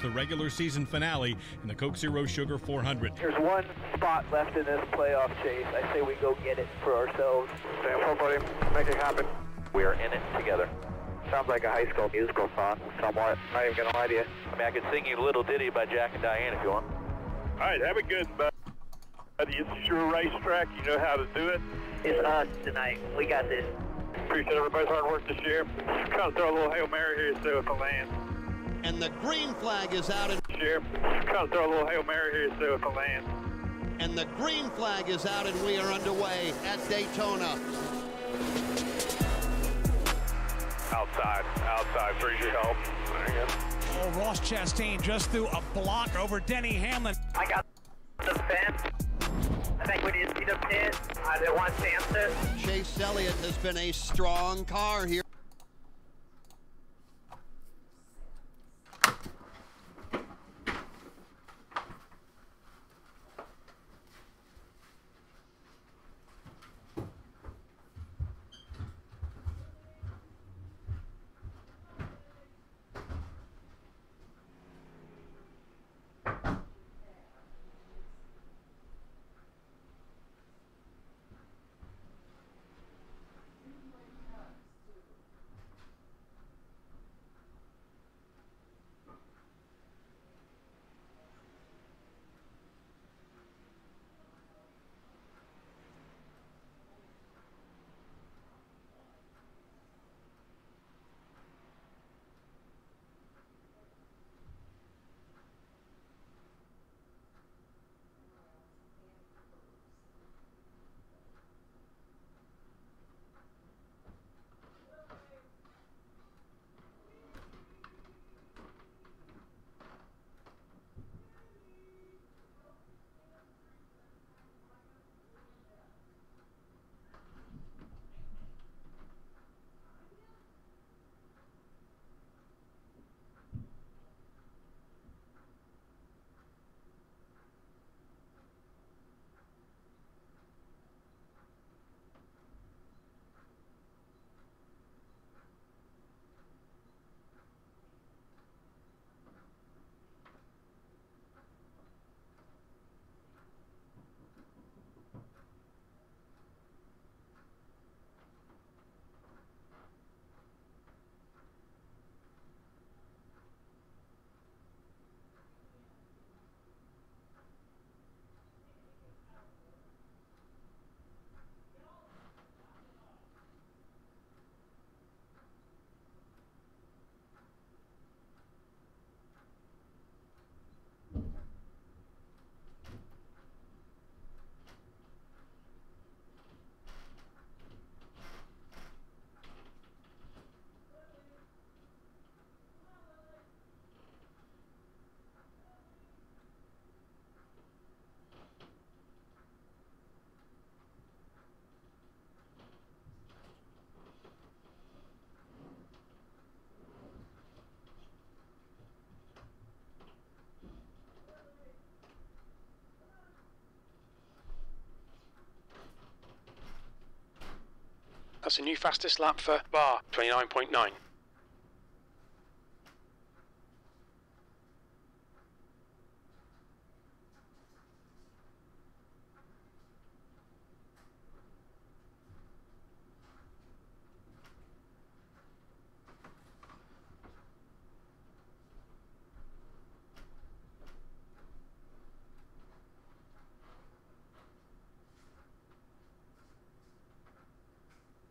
It's the regular season finale in the Coke Zero Sugar 400. There's one spot left in this playoff chase. I say we go get it for ourselves. Stand for buddy. Make it happen. We are in it together. Sounds like a high school musical song, somewhat. Not even gonna lie to you. I mean, I could sing you a little ditty by Jack and Diane if you want. All right, have a good, buddy. It's your racetrack. You know how to do it. It's us tonight. We got this. Appreciate everybody's hard work this year. Just kind of throw a little Hail Mary here, see if it lands. And the green flag is out. And, Sheriff, just kind of throw a little Hail Mary here, see if it lands. and the green flag is out, and we are underway at Daytona. Outside, outside. Appreciate your help. There you go. Oh, Ross Chastain just threw a block over Denny Hamlin. I got the fence. I think we need to see the pit. I didn't want to answer. Chase Elliott has been a strong car here. That's a new fastest lap for Bar, 29.9.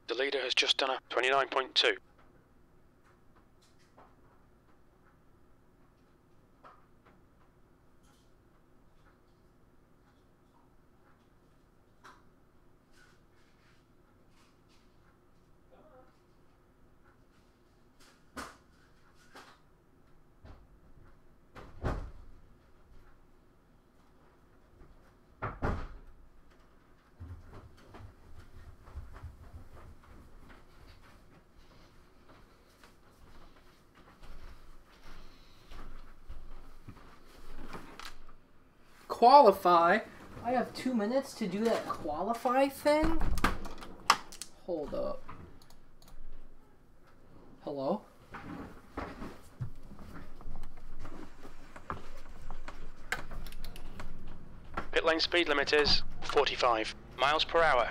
The leader has just done a 29.2. qualify. I have two minutes to do that qualify thing? Hold up. Hello? Pit lane speed limit is 45 miles per hour.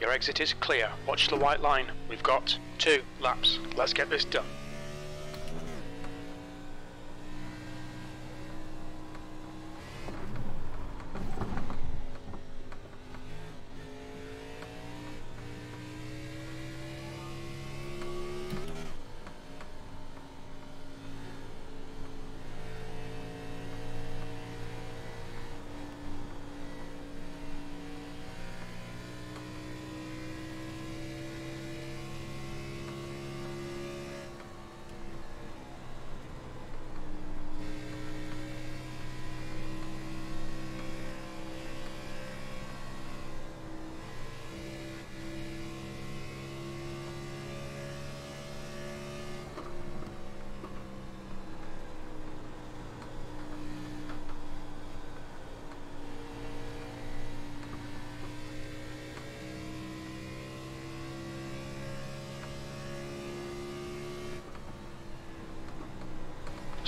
Your exit is clear. Watch the white line. We've got two laps. Let's get this done.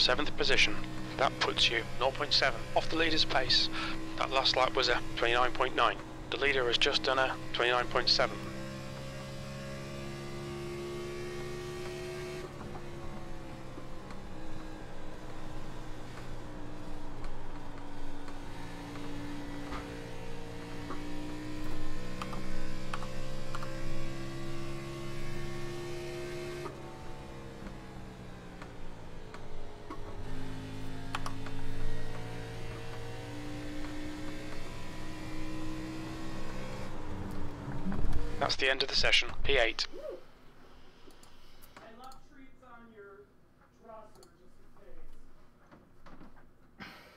Seventh position. That puts you 0.7 off the leader's pace. That last lap was a 29.9. The leader has just done a 29.7. That's the end of the session. P8.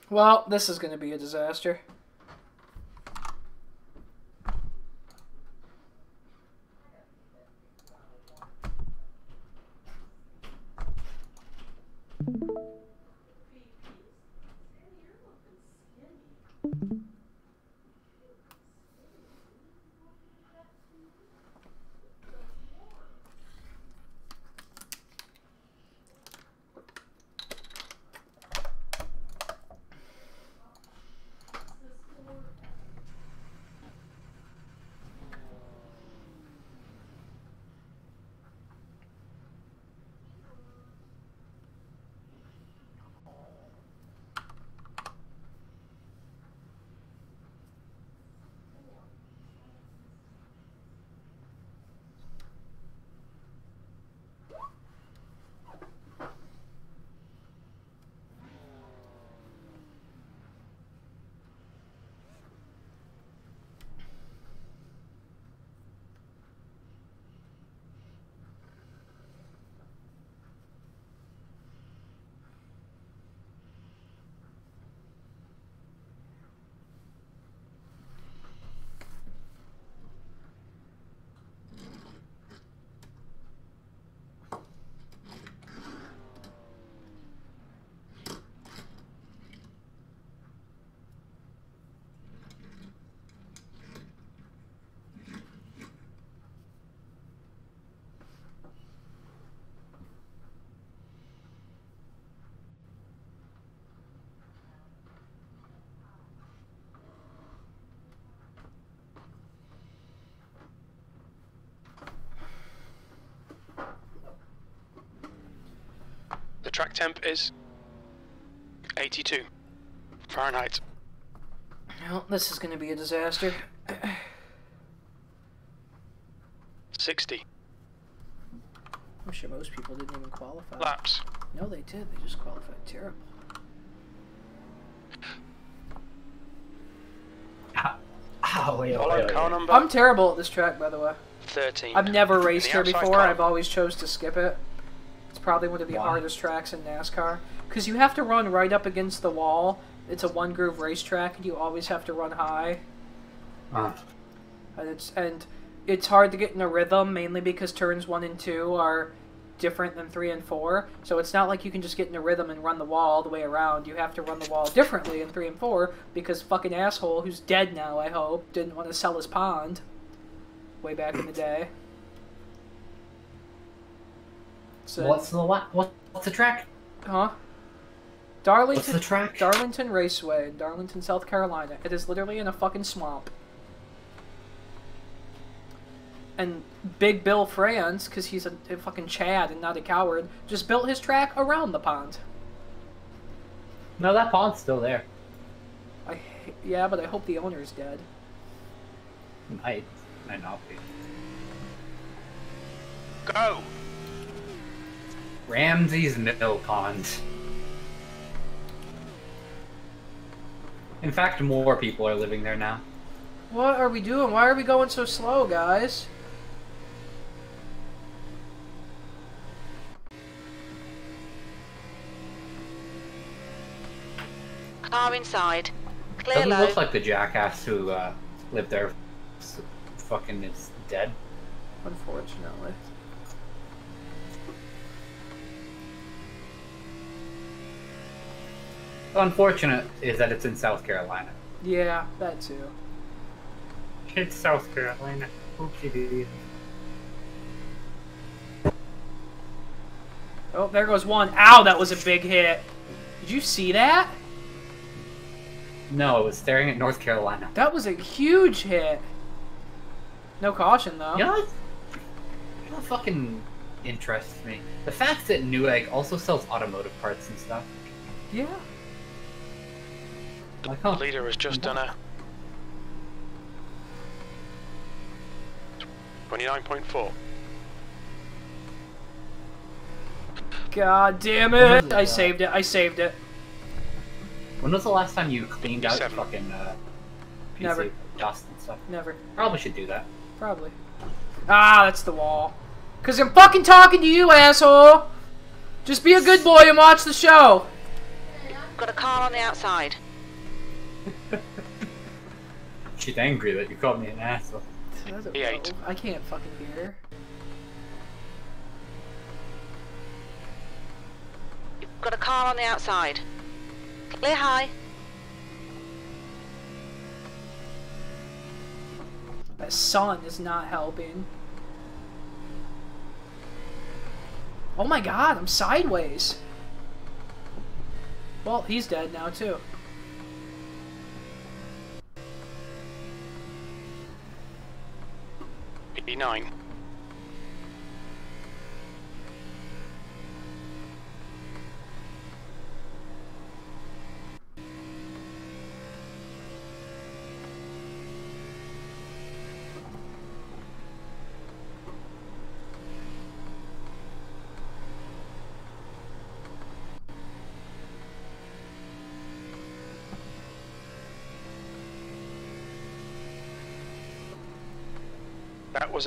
Well, this is going to be a disaster. Track temp is 82 Fahrenheit. Well, this is going to be a disaster. 60 I'm sure most people didn't even qualify. laps. No, they did. They just qualified terrible. Oh, wait, Follow wait, wait. I'm terrible at this track, by the way. 13. I've never raced here before. car. I've always chose to skip it. Probably one of the Why? hardest tracks in NASCAR because you have to run right up against the wall. It's a one groove racetrack, and you always have to run high. Uh, and it's and it's hard to get in a rhythm mainly because turns one and two are different than three and four. So it's not like you can just get in a rhythm and run the wall all the way around. You have to run the wall differently in three and four because fucking asshole who's dead now, I hope, didn't want to sell his pond way back in the day. So, what's the what? What, what's the track? huh? Darlington, What's the track? Darlington Raceway in Darlington, South Carolina. It is literally in a fucking swamp. And Big Bill France, because he's a, a fucking Chad and not a coward, just built his track around the pond. No, that pond's still there. I yeah, but I hope the owner's dead. Might, might not be. Go! Ramsey's Mill Pond. In fact, more people are living there now. What are we doing? Why are we going so slow, guys? Car inside. Clear Doesn't low. look like the jackass who uh, lived there fucking is dead. Unfortunately. Unfortunate is that it's in South Carolina. Yeah, that too. It's South Carolina. Oopsie doo. Oh, there goes one. Ow, that was a big hit. Did you see that? No, it was staring at North Carolina. That was a huge hit. No caution, though. You know what? You know what fucking interests me? The fact that Newegg also sells automotive parts and stuff. Yeah. Like, The huh? leader has just done a 29.4. God damn it. it, I uh, saved it. I saved it. When was the last time you cleaned out Seven. fucking uh, PC Never. dust and stuff? Never. Probably should do that. Probably. Ah, that's the wall. Cause I'm fucking talking to you, asshole. Just be a good boy and watch the show. Got a car on the outside. She's angry that you called me an asshole. I He ate. I can't fucking hear. You've Got a car on the outside. Clear high. That sun is not helping. Oh my god, I'm sideways. Well, he's dead now too. E9. That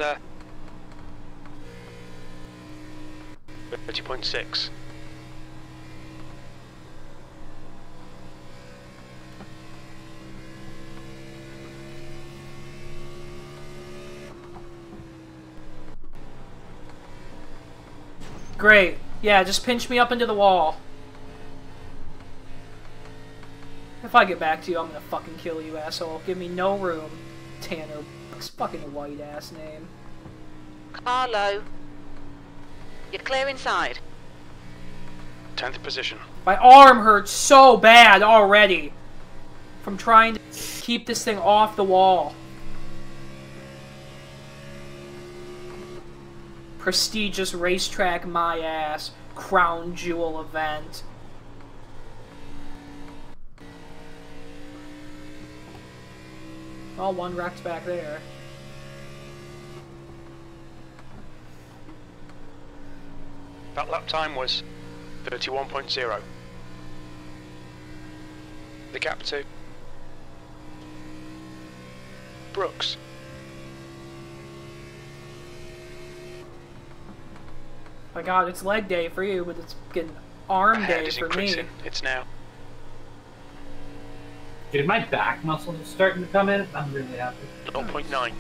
was 30.6. Great. Yeah, just pinch me up into the wall. If I get back to you, I'm gonna fucking kill you, asshole. Give me no room. Tanner. It's fucking white ass name. Carlo. You're clear inside. 10th position. My arm hurts so bad already from trying to keep this thing off the wall. Prestigious racetrack, my ass. Crown jewel event. Oh, one wrecked back there. That lap time was 31.0. The gap to Brooks. My god, it's leg day for you, but it's getting arm Ahead day for me. increasing. It's now Dude, my back muscles are starting to come in. I'm really happy. 0.9.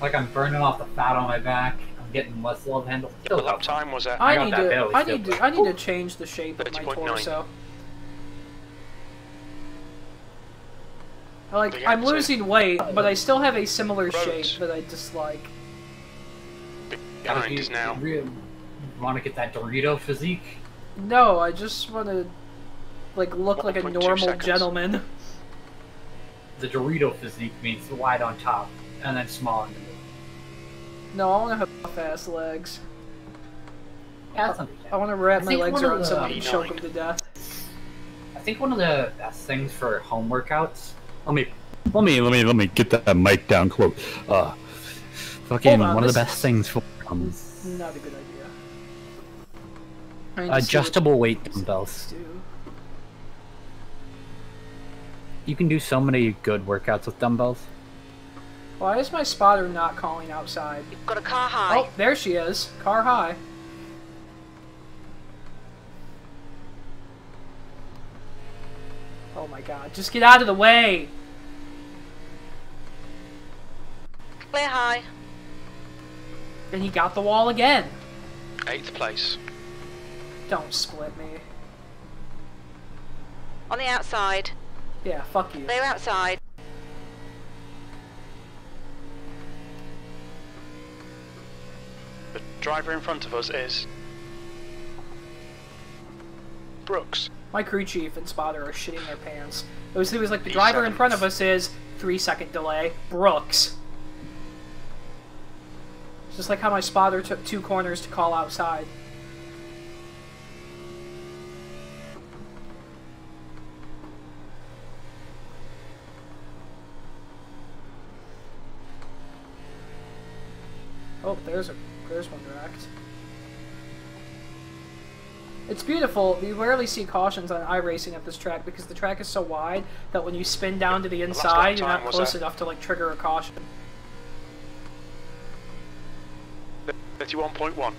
Like I'm burning off the fat on my back. I'm getting less love handle. The Still lap helps. time was at I I need that to. belly I need to. but- I need to change the shape of my torso. I like. I'm losing weight, but I still have a similar Roads. shape that I dislike. behind is now Want to get that Dorito physique? No, I just want to like look like a normal seconds. gentleman. The Dorito physique means wide on top and then small in the middle. No, I want to have fast legs. Yeah, that's I understandable. want to wrap my legs around the- someone and choke 89. him to death. I think one of the best things for home workouts. Let me, let me, let me, let me get that mic down close. Uh, fucking on, one of the best things for um, Not a good idea. I need to see what adjustable weight dumbbells. do. You can do so many good workouts with dumbbells. Why is my spotter not calling outside? Got a car high. Oh, there she is. Car high. Oh my god, just get out of the way! Clear high. And he got the wall again. Eighth place. Don't split me. On the outside. Yeah, fuck you. Clear outside. The driver in front of us is Brooks. My crew chief and spotter are shitting their pants. It was, it was like the driver in front of us is three second delay. Brooks. It's just like how my spotter took two corners to call outside. Oh, there's a there's one direct. It's beautiful. You rarely see cautions on iRacing at this track because the track is so wide that when you spin down to the inside, you're not close enough to like trigger a caution. 31.1.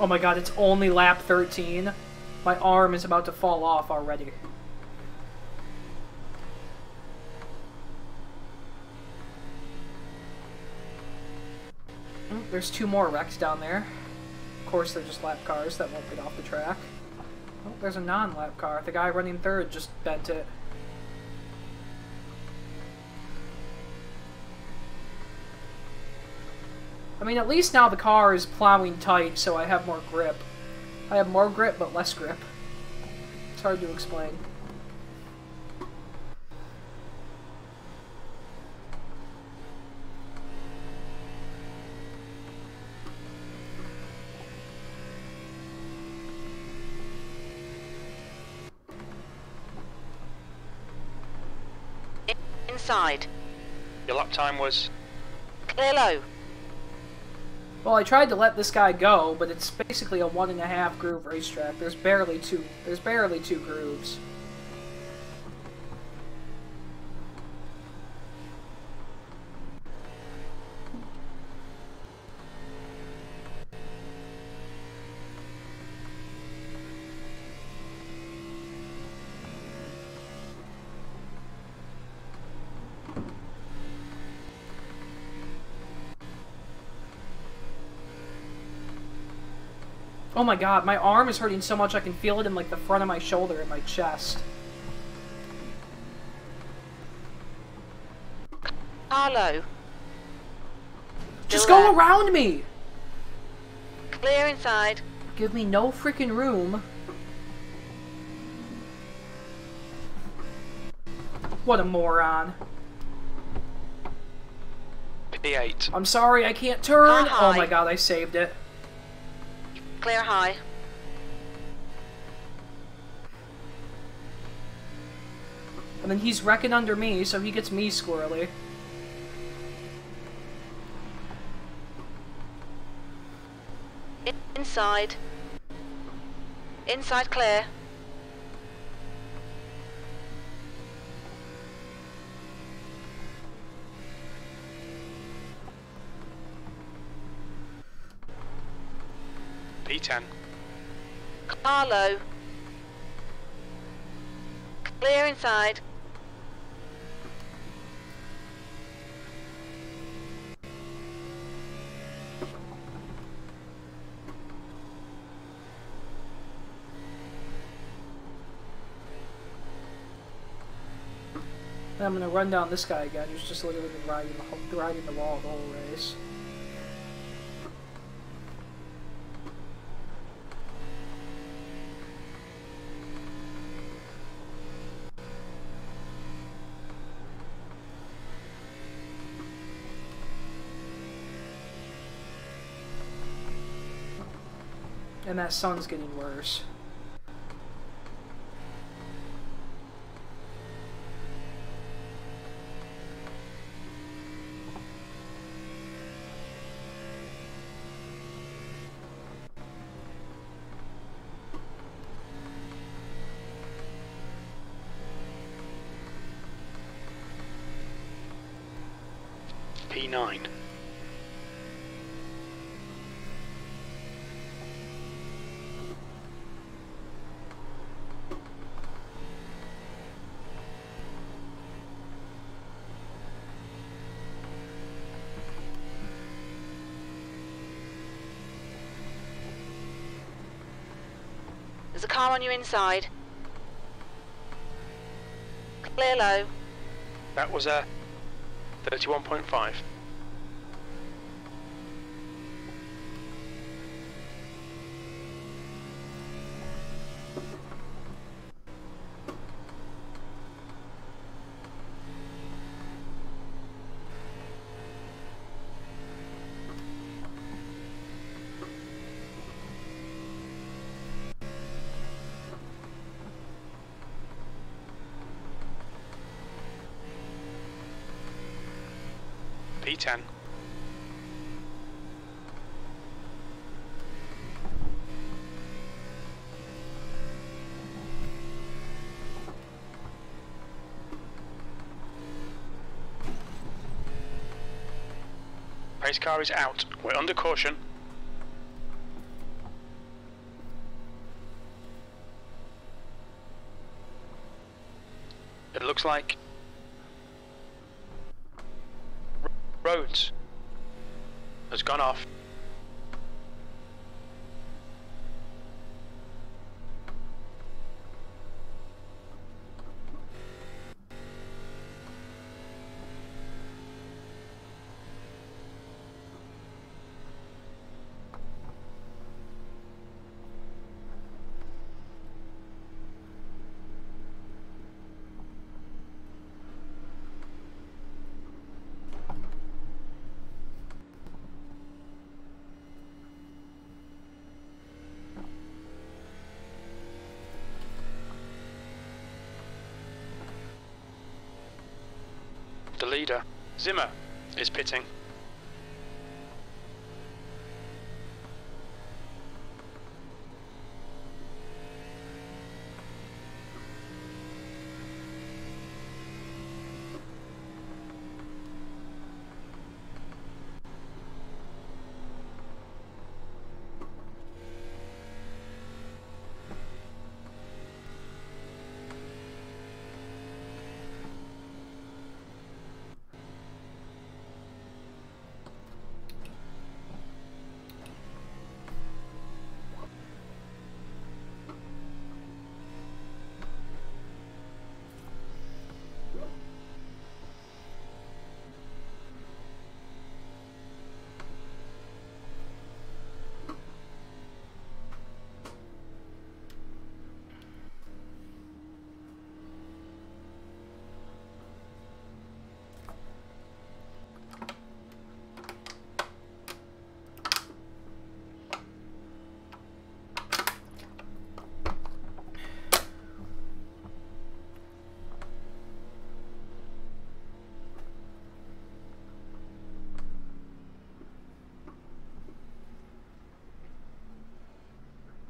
Oh my god, it's only lap 13. My arm is about to fall off already. There's two more wrecks down there. Of course, they're just lap cars that won't get off the track. Oh, there's a non-lap car. The guy running third just bent it. I mean, at least now the car is plowing tight, so I have more grip. I have more grip, but less grip. It's hard to explain. In- inside. Your lap time was Clear low. Well, I tried to let this guy go, but it's basically a one and a half groove racetrack. There's barely two. There's barely two grooves. Oh my god, my arm is hurting so much I can feel it in like the front of my shoulder and my chest. Car low. Just Still go there. around me! Clear inside. Give me no freaking room. What a moron. P8. I'm sorry, I can't turn. Hi. Oh my god, I saved it. Clear high. And then he's wrecking under me, so he gets me squirrely. Inside. Inside clear. P10. Car low. Clear inside. And I'm gonna run down this guy again, who's just literally been riding the, riding the wall the whole race. That sun's getting worse. P9. On you inside. Clear low. That was a 31.5. Race car is out. We're under caution. It looks like Rhodes has gone off. The leader, Zimmer, is pitting.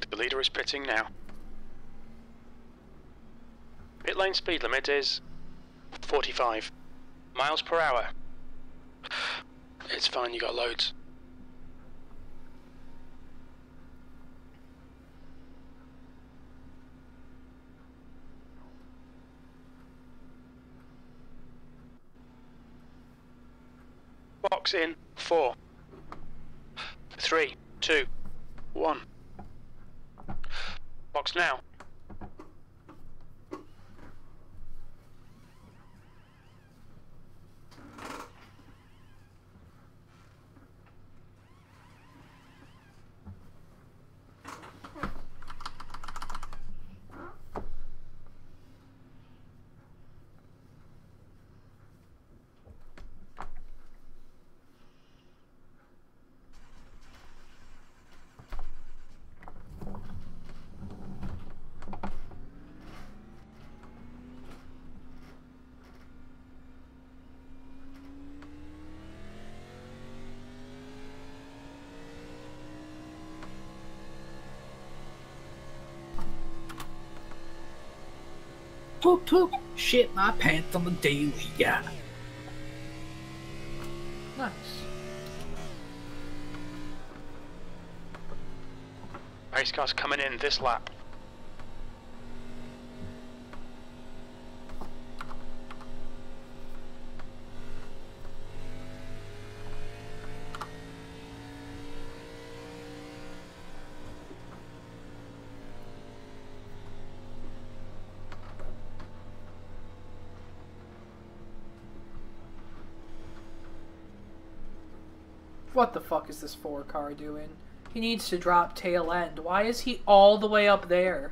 The leader is pitting now. Pit lane speed limit is 45 miles per hour. It's fine, you got loads. Box in four, three, two, one. Box now. Poop poop. Shit my pants on the daily. Yeah. Nice. Race car's coming in this lap. What the fuck is this four car doing? He needs to drop tail end. Why is he all the way up there?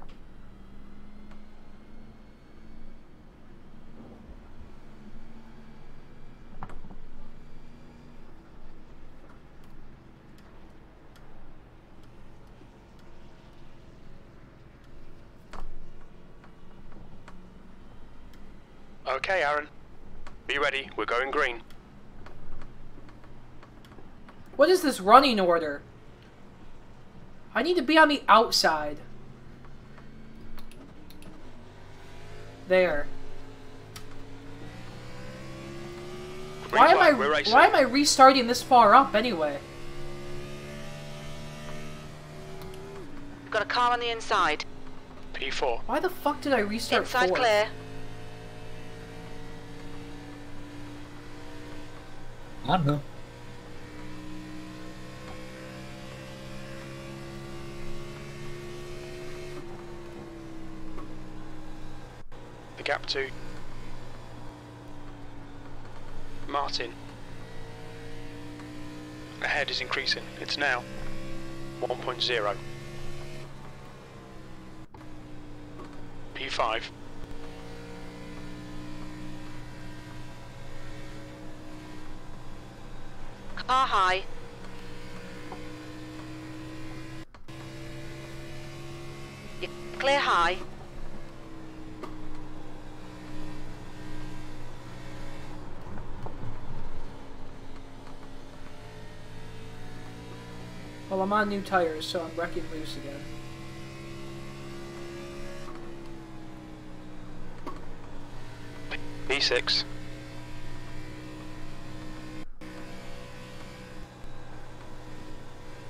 Okay, Aaron. Be ready, we're going green. What is this running order? I need to be on the outside. There. Why am I why am I restarting this far up anyway? We've got a car on the inside. P4. Why the fuck did I restart Inside fourth? clear. I don't know. To Martin. Ahead is increasing. It's now 1.0. P5. Car high. Clear high. Well, I'm on new tires, so I'm wrecking loose again. P6.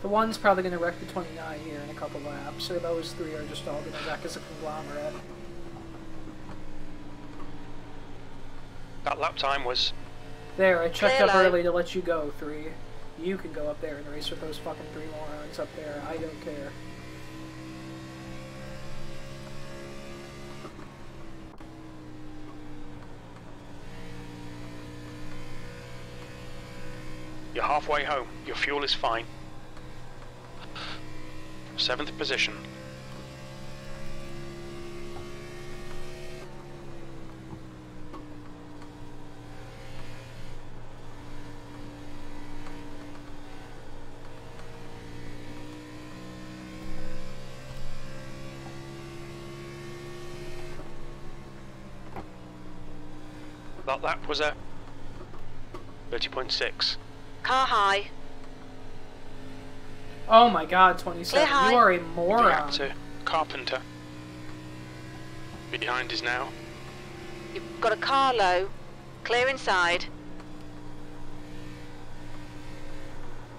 The one's probably going to wreck the 29 here in a couple laps, so those three are just all going to wreck as a conglomerate. That lap time was There, I checked Clear up line. early to let you go, three. You can go up there and race with those fucking three morons up there. I don't care. You're halfway home. Your fuel is fine. Seventh position. That lap was a 30.6. Car high. Oh my god, 27. Clear high. You are a Gap moron. to Carpenter. Behind is now You've got a car low. Clear inside.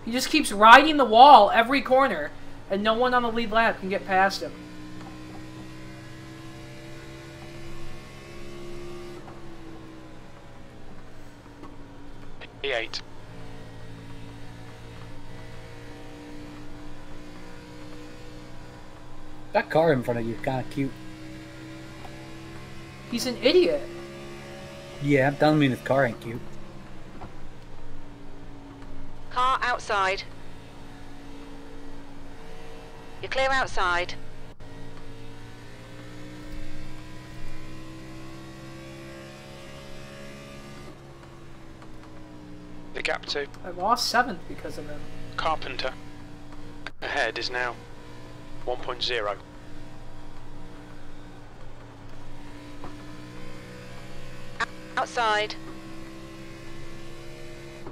He just keeps riding the wall every corner, and no one on the lead lap can get past him. P8. That car in front of you is kind of cute. He's an idiot. Yeah, I'm telling me this car ain't cute. Car outside. You're clear outside. The gap to I lost seventh because of him. Carpenter. Ahead is now 1.0. Outside.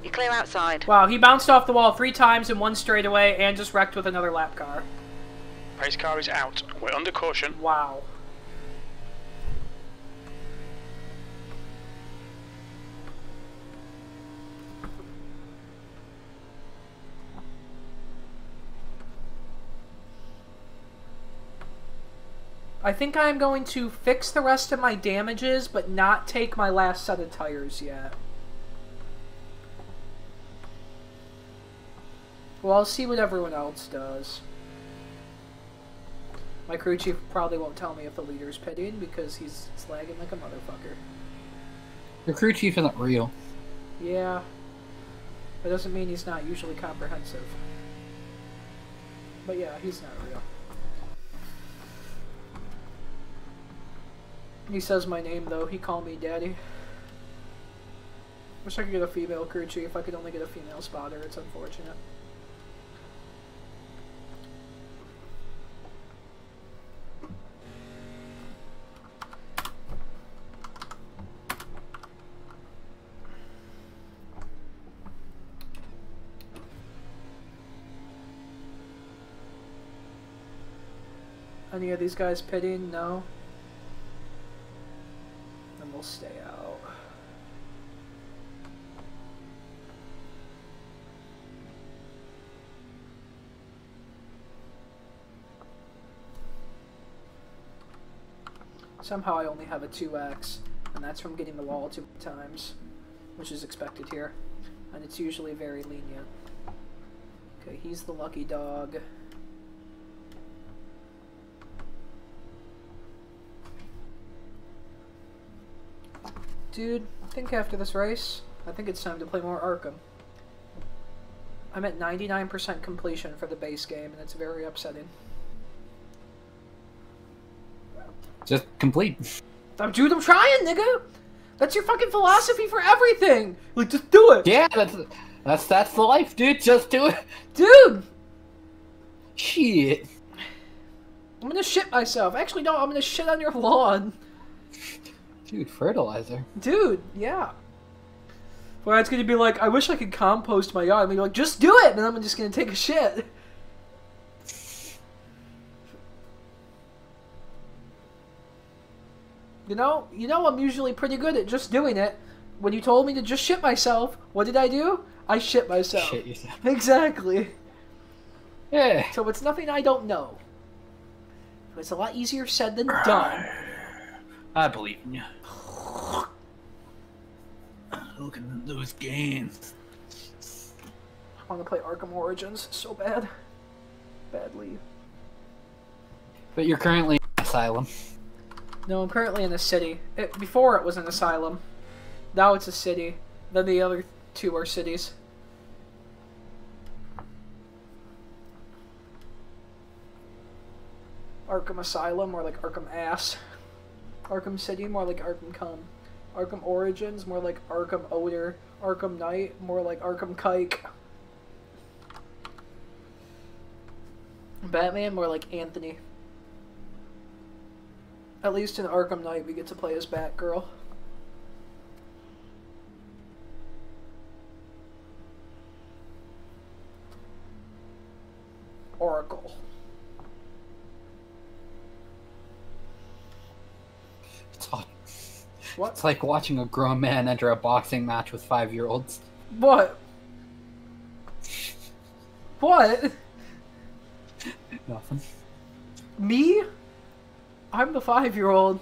You're clear outside. Wow, he bounced off the wall three times in one straightaway and just wrecked with another lap car. Race car is out. We're under caution. Wow. I think I'm going to fix the rest of my damages, but not take my last set of tires yet. Well, I'll see what everyone else does. My crew chief probably won't tell me if the leader's pitting because he's slagging like a motherfucker. Your crew chief isn't real. Yeah. That doesn't mean he's not usually comprehensive. But yeah, he's not real. He says my name though, he called me daddy. Wish I could get a female crew chief, I could only get a female spotter, it's unfortunate. Any of these guys pitting? No. Then we'll stay out. Somehow I only have a 2x, and that's from getting the wall two times, which is expected here. And it's usually very lenient. Okay, he's the lucky dog. Dude, I think after this race, I think it's time to play more Arkham. I'm at 99% completion for the base game, and it's very upsetting. Just complete. I'm, dude, I'm trying, nigga! That's your fucking philosophy for everything! Like, just do it! Yeah, that's that's that's the life, dude. Just do it. Dude! Shit. I'm gonna shit myself. Actually, no, I'm gonna shit on your lawn. Dude, fertilizer. Dude, yeah. Well, it's gonna be like, I wish I could compost my yard. I'm gonna be like, just do it! And I'm just gonna take a shit. You know, you know I'm usually pretty good at just doing it. When you told me to just shit myself, what did I do? I shit myself. Shit yourself. Exactly. Yeah. So it's nothing I don't know. It's a lot easier said than done. I believe in you. Look at those games. I want to play Arkham Origins so bad. Badly. But you're currently in asylum. No, I'm currently in a city. It, before it was an asylum. Now it's a city. Then the other two are cities. Arkham Asylum, more like Arkham Ass. Arkham City, more like Arkham Come. Arkham Origins, more like Arkham Odor. Arkham Knight, more like Arkham Kike. Batman, more like Anthony. At least in Arkham Knight, we get to play as Batgirl. Oracle. It's, all- What? it's like watching a grown man enter a boxing match with five year olds. What? What? Nothing. Me? I'm the five year old.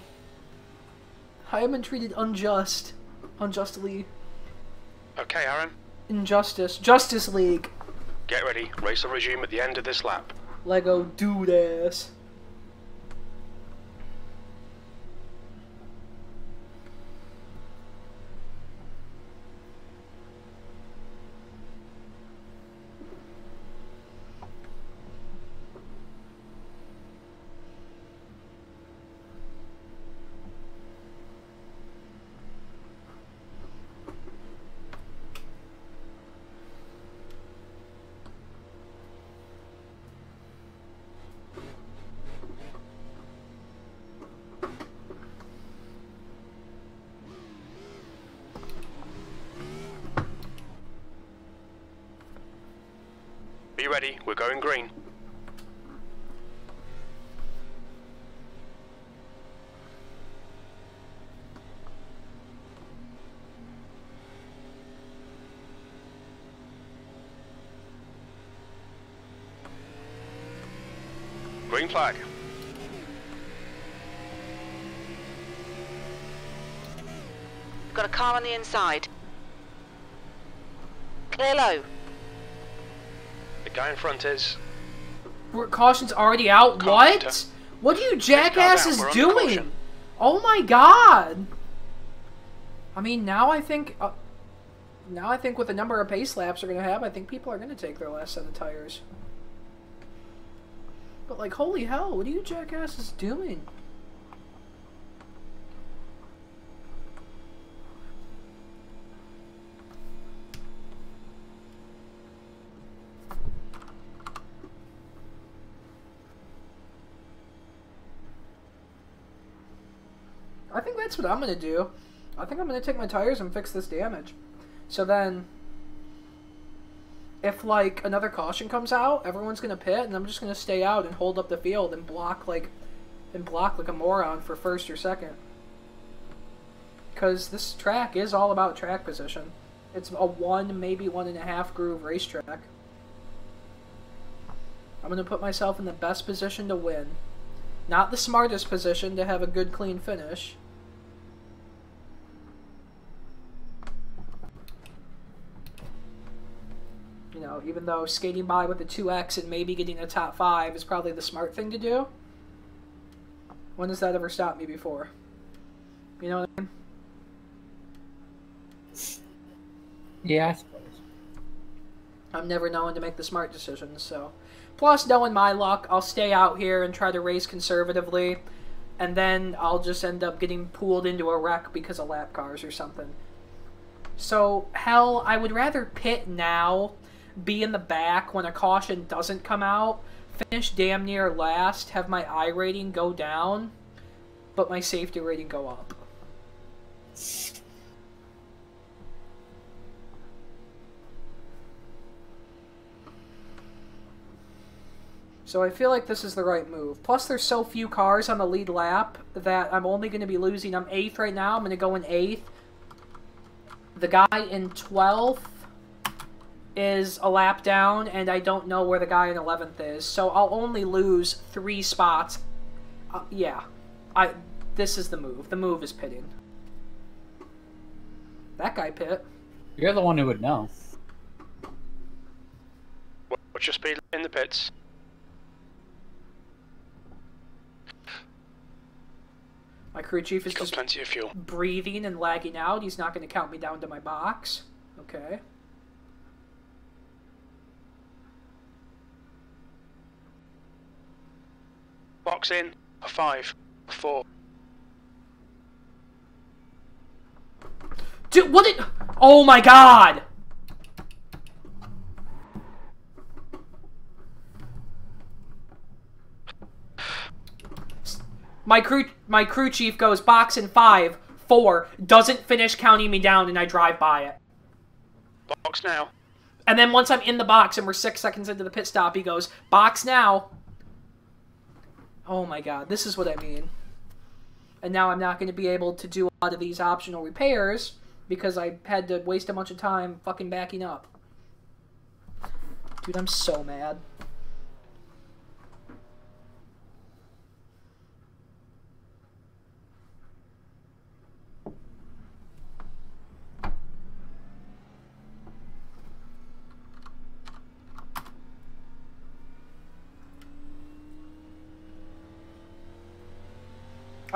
I am treated unjust. Unjustly. Okay, Aaron, Injustice. Justice League. get ready. Race will resume at the end of this lap. Lego dude ass. Ready, we're going green. Green flag. Got a car on the inside. Clear low. Guy in front is. We're- Caution's already out. What? What are you jackasses out. We're under doing? Oh my god! I mean, now I think. Uh, now I think with the number of pace laps we're gonna have, I think people are gonna take their last set of tires. But like, holy hell! What are you jackasses doing? I think that's what I'm gonna do. I think I'm gonna take my tires and fix this damage. So then, if like another caution comes out, everyone's gonna pit, and I'm just gonna stay out and hold up the field and block like, and block like a moron for first or second. Because this track is all about track position. It's a one, maybe one and a half groove racetrack. I'm gonna put myself in the best position to win. Not the smartest position to have a good clean finish. You know, even though skating by with the 2x and maybe getting a top 5 is probably the smart thing to do. When has that ever stopped me before? You know what I mean? Yeah, I suppose. I'm never known to make the smart decisions, so. Plus, knowing my luck, I'll stay out here and try to race conservatively, and then I'll just end up getting pulled into a wreck because of lap cars or something. So, hell, I would rather pit now, be in the back when a caution doesn't come out, finish damn near last, have my iRating go down, but my safety rating go up. So I feel like this is the right move. Plus, there's so few cars on the lead lap that I'm only going to be losing. I'm 8th right now. I'm going to go in 8th. The guy in 12th is a lap down, and I don't know where the guy in 11th is. So I'll only lose three spots. Uh, yeah. I. This is the move. The move is pitting. That guy pit. You're the one who would know. What's your speed in the pits? My crew chief is Got just plenty of fuel. breathing and lagging out. He's not going to count me down to my box. Okay. Box in. A five. A four. Dude, what did... Oh my god! My crew, my crew chief goes box in five, four, doesn't finish counting me down, and I drive by it. Box now. And then once I'm in the box and we're six seconds into the pit stop, he goes, box now. Oh my god, this is what I mean. And now I'm not going to be able to do a lot of these optional repairs because I had to waste a bunch of time fucking backing up. Dude, I'm so mad.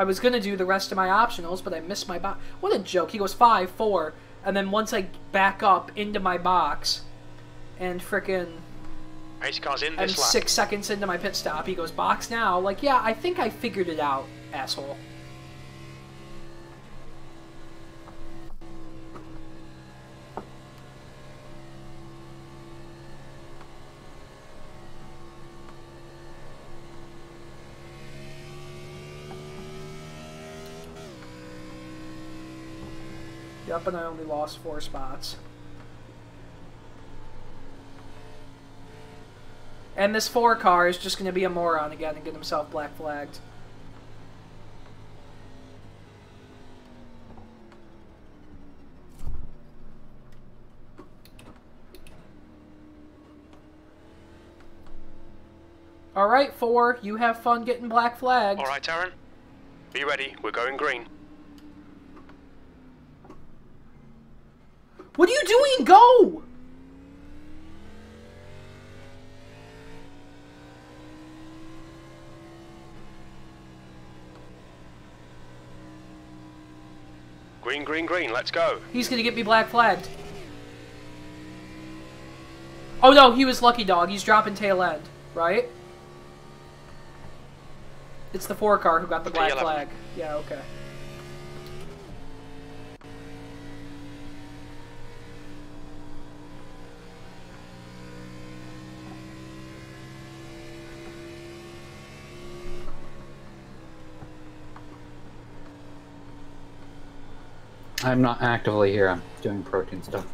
I was gonna do the rest of my optionals, but I missed my box. What a joke! He goes five, four, and then once I back up into my box, and frickin' Race car's in this lap. six seconds into my pit stop, he goes box now. Like, yeah, I think I figured it out, asshole. Yep, and I only lost four spots. And this four car is just going to be a moron again and get himself black flagged. Alright, four, you have fun getting black flagged. Alright, Aaron. Be ready. We're going green. What are you doing? Go! Green, green, green, let's go. He's gonna get me black flagged. Oh no, he was lucky dog. He's dropping tail end, right? It's the four car who got the black flag. Yeah, okay. I'm not actively here. I'm doing protein stuff.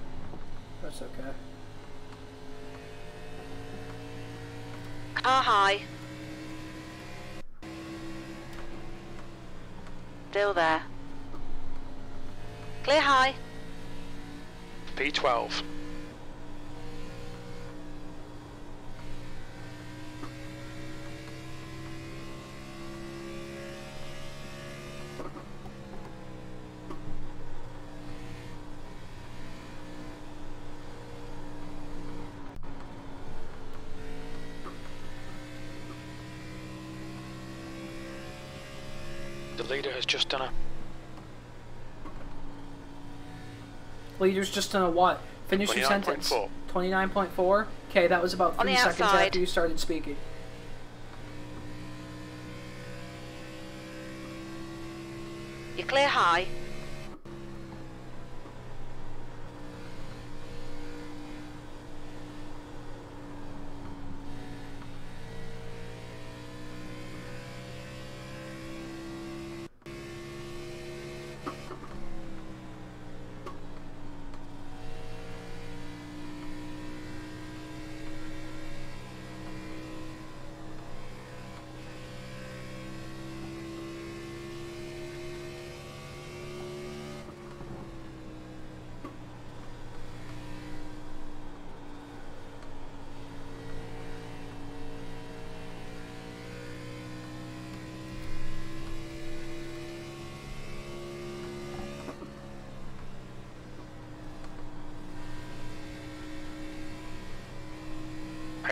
That's okay. Ah, Car high. Still there. Clear high. P12. Leader has just done a Leader's just done a what? Finish your sentence. 29.4. 29.4? Okay, that was about three seconds after you started speaking. You clear high.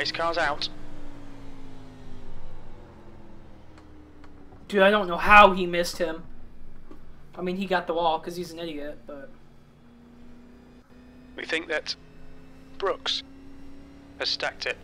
Pace car's out. Dude, I don't know how he missed him. I mean, he got the wall because he's an idiot, but... We think that Brooks has stacked it.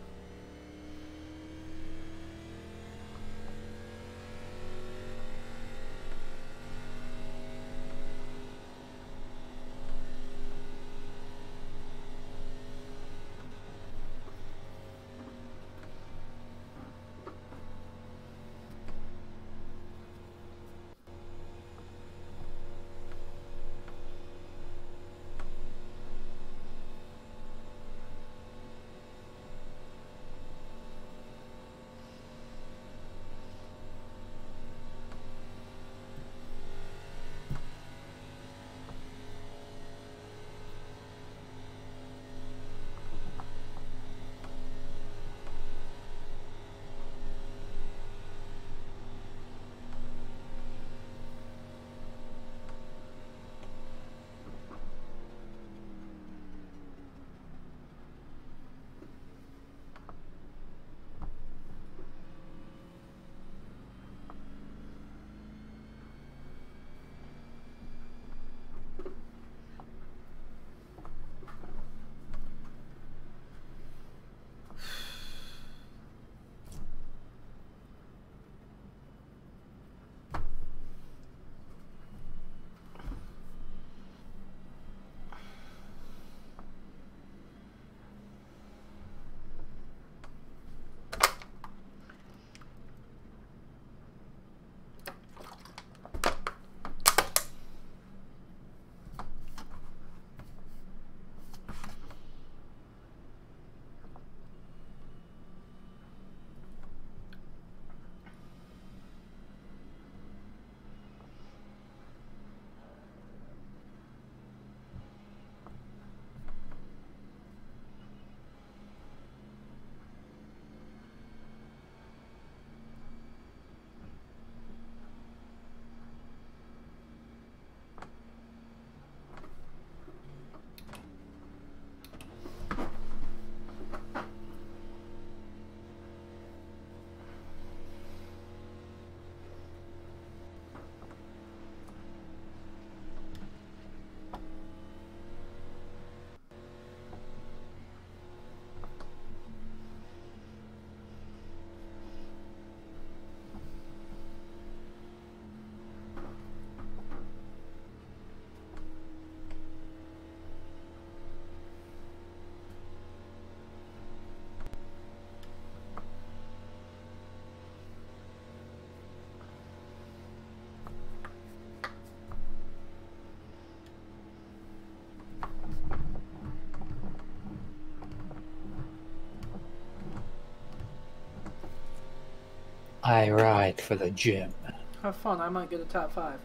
I ride for the gym. Have fun. I might get a top five.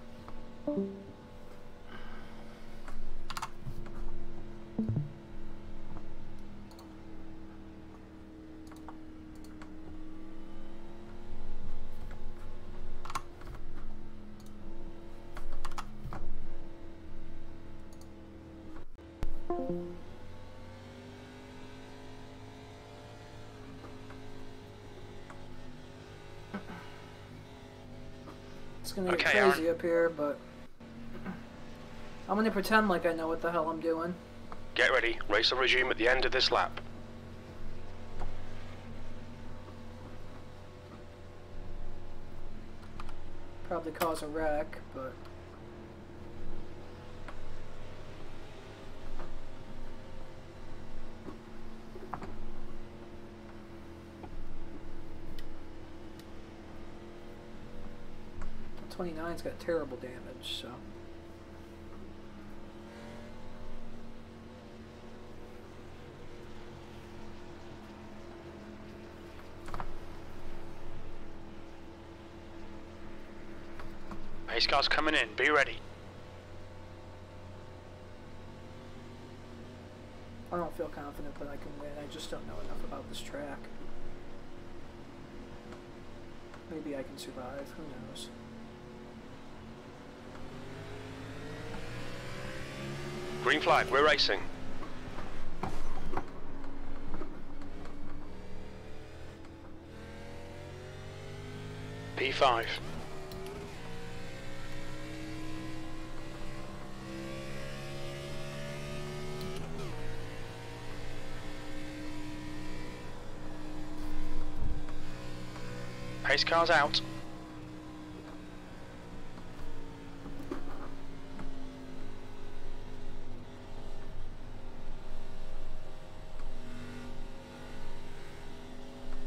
It's gonna get Okay, crazy up here, but I'm gonna pretend like I know what the hell I'm doing. Get ready. Race will resume at the end of this lap. Probably cause a wreck, but Twenty nine's got terrible damage, so Pace car's coming in. Be ready. I don't feel confident that I can win. I just don't know enough about this track. Maybe I can survive. Who knows? Green flag. We're racing. P5. Pace car's out.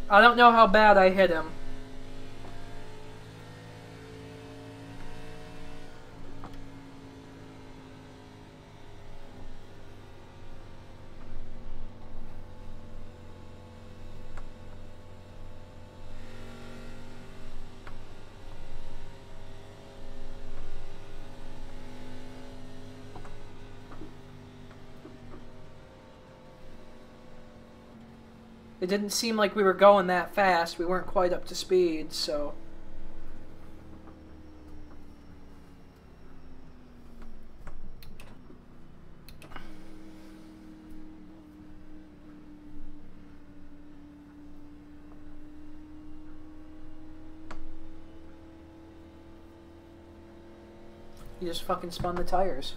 I don't know how bad I hit him. It didn't seem like we were going that fast. We weren't quite up to speed, so. You just fucking spun the tires.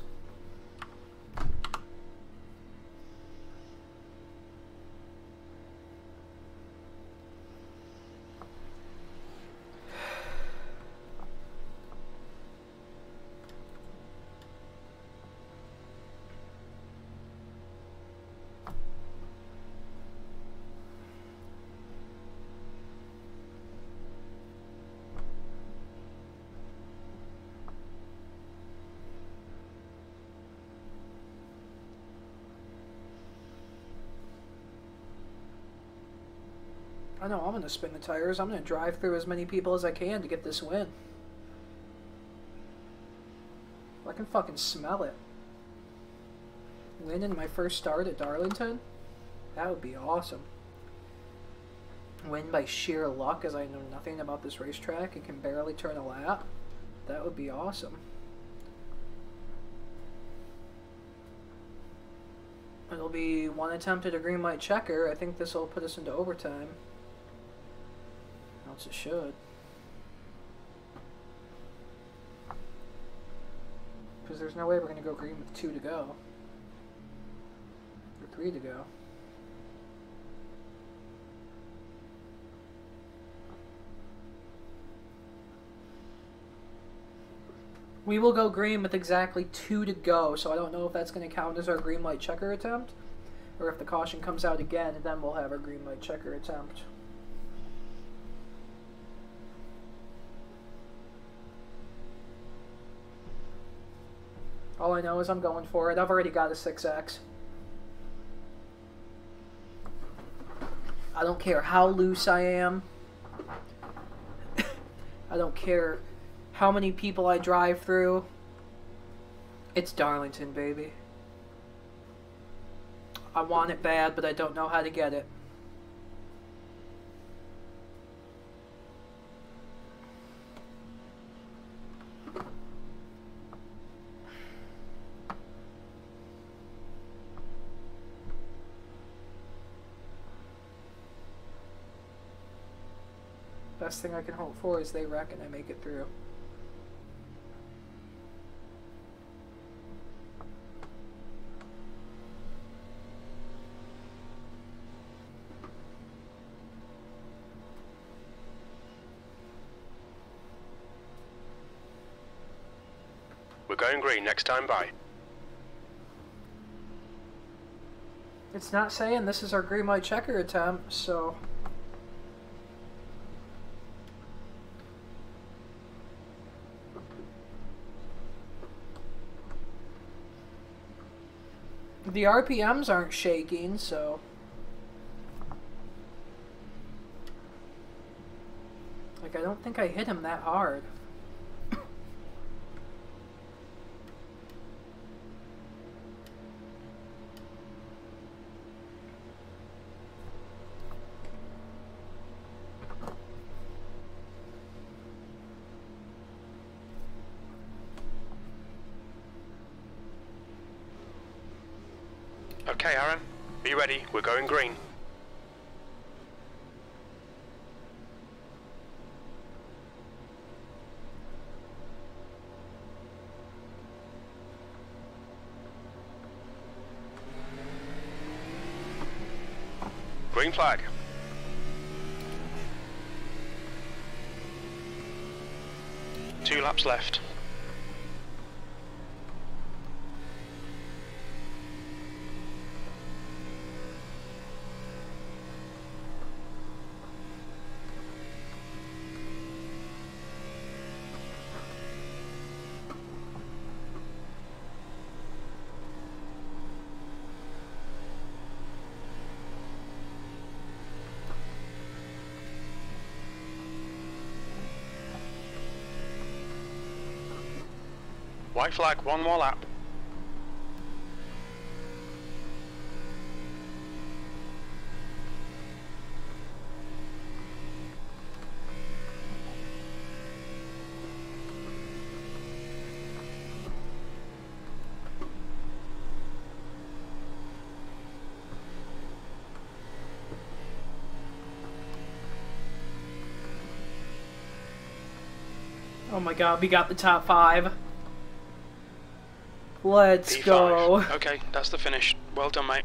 Know I'm gonna spin the tires. I'm gonna drive through as many people as I can to get this win. I can fucking smell it. Win in my first start at Darlington? That would be awesome. Win by sheer luck as I know nothing about this racetrack and can barely turn a lap? That would be awesome. It'll be one attempt at a green light checker. I think this will put us into overtime. It should. Because there's no way we're going to go green with two to go. Or three to go. We will go green with exactly two to go, so I don't know if that's going to count as our green light checker attempt, or if the caution comes out again, then we'll have our green light checker attempt. All I know is I'm going for it. I've already got a 6X. I don't care how loose I am. I don't care how many people I drive through. It's Darlington, baby. I want it bad, but I don't know how to get it. Best thing I can hope for is they wreck and I make it through. We're going green next time by. It's not saying this is our green light checker attempt, so. The RPMs aren't shaking, so. Like, I don't think I hit him that hard. Okay, Aaron. Be ready. We're going green. Green flag. Two laps left. White flag, one more lap. Oh my god, we got the top five. Let's P5. go. Okay, that's the finish. Well done, mate.